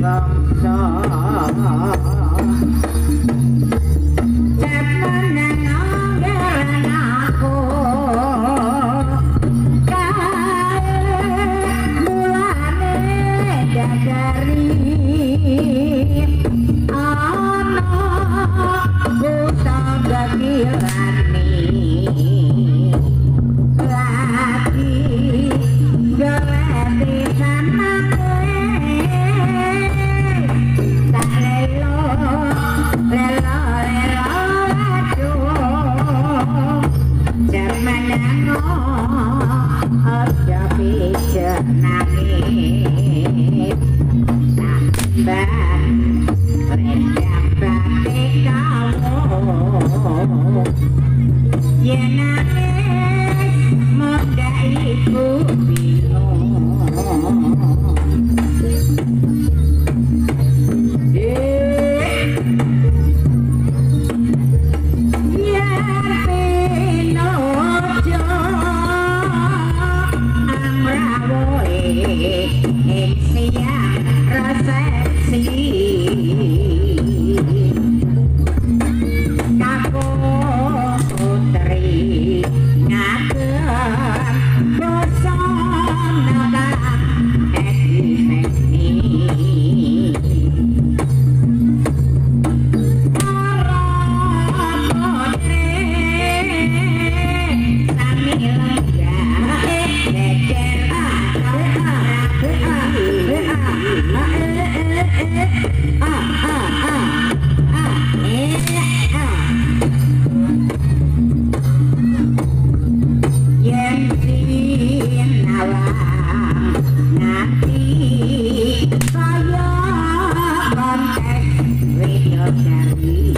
Ram Ram Sa kono bawa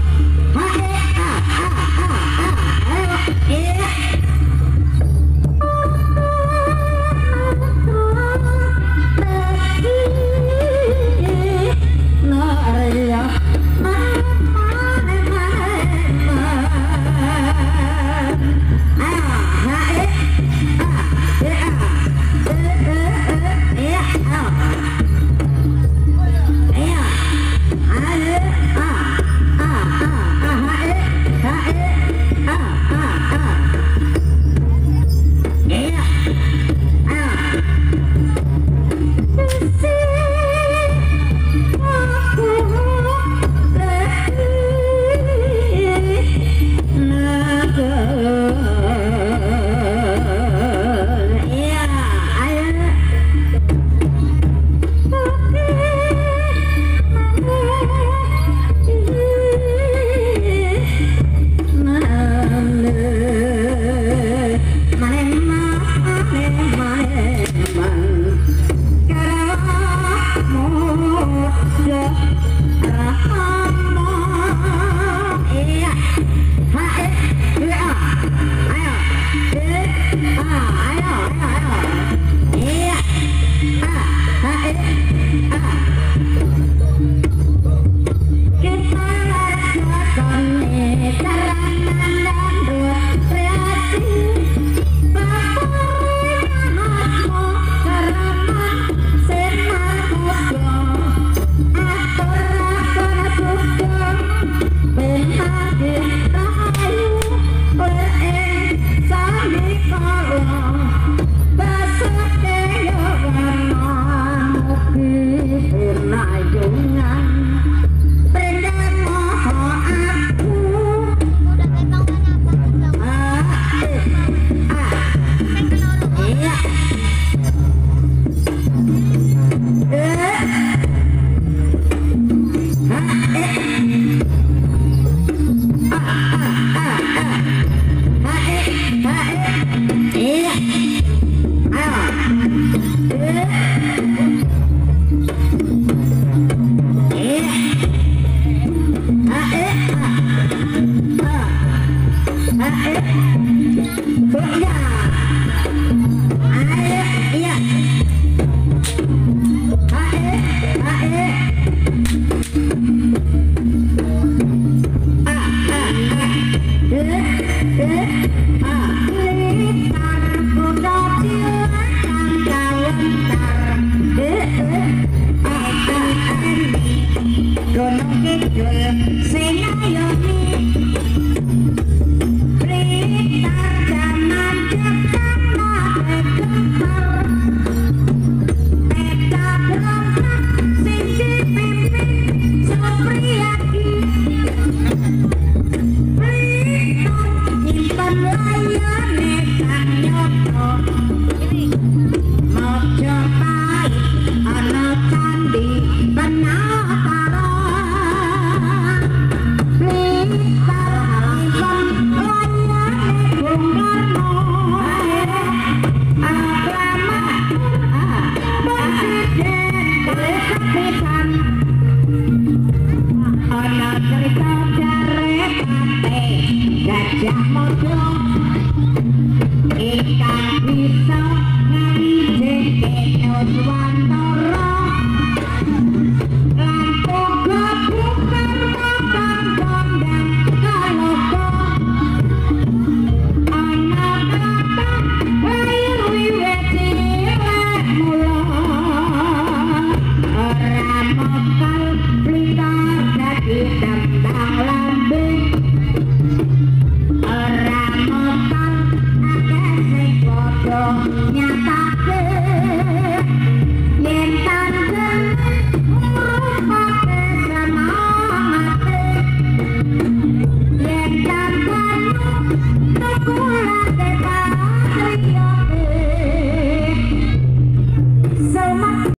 Thank you.